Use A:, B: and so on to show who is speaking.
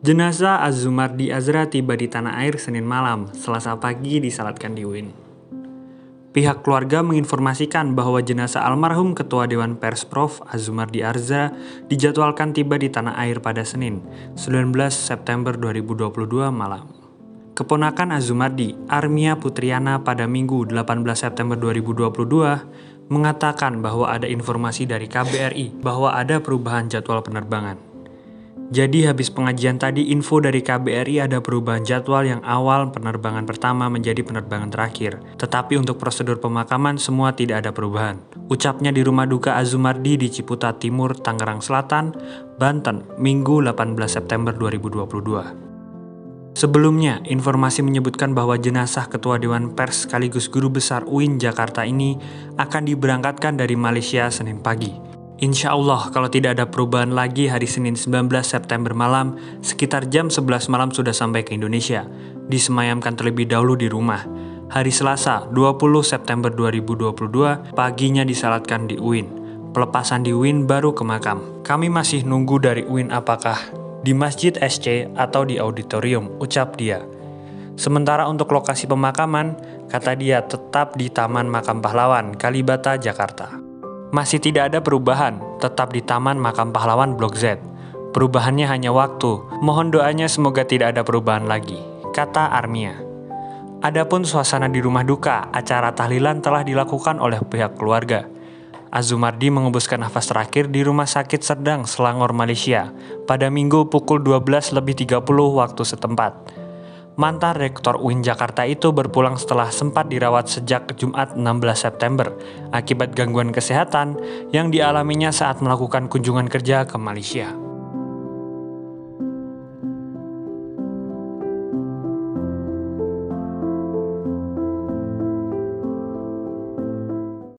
A: Jenazah Azumardi Azra tiba di tanah air Senin malam, selasa pagi disalatkan di UIN. Pihak keluarga menginformasikan bahwa jenazah almarhum Ketua Dewan Pers Prof. Azumardi Arza dijadwalkan tiba di tanah air pada Senin, 19 September 2022 malam. Keponakan Azumardi, Armia Putriana pada Minggu 18 September 2022 mengatakan bahwa ada informasi dari KBRI bahwa ada perubahan jadwal penerbangan. Jadi habis pengajian tadi info dari KBRI ada perubahan jadwal yang awal penerbangan pertama menjadi penerbangan terakhir. Tetapi untuk prosedur pemakaman semua tidak ada perubahan. Ucapnya di rumah duka Azumardi di Ciputat Timur, Tangerang Selatan, Banten, Minggu 18 September 2022. Sebelumnya, informasi menyebutkan bahwa jenazah Ketua Dewan Pers sekaligus Guru Besar UIN Jakarta ini akan diberangkatkan dari Malaysia Senin pagi. Insya Allah kalau tidak ada perubahan lagi hari Senin 19 September malam, sekitar jam 11 malam sudah sampai ke Indonesia. Disemayamkan terlebih dahulu di rumah. Hari Selasa 20 September 2022, paginya disalatkan di UIN. Pelepasan di UIN baru ke makam. Kami masih nunggu dari UIN apakah di Masjid SC atau di auditorium, ucap dia. Sementara untuk lokasi pemakaman, kata dia tetap di Taman Makam Pahlawan, Kalibata, Jakarta. Masih tidak ada perubahan, tetap di Taman Makam Pahlawan Blok Z. Perubahannya hanya waktu, mohon doanya semoga tidak ada perubahan lagi, kata Armia. Adapun suasana di rumah duka, acara tahlilan telah dilakukan oleh pihak keluarga. Azumardi mengembuskan nafas terakhir di Rumah Sakit Serdang, Selangor, Malaysia pada Minggu pukul 12 lebih 30 waktu setempat mantan rektor UIN Jakarta itu berpulang setelah sempat dirawat sejak Jumat 16 September akibat gangguan kesehatan yang dialaminya saat melakukan kunjungan kerja ke Malaysia.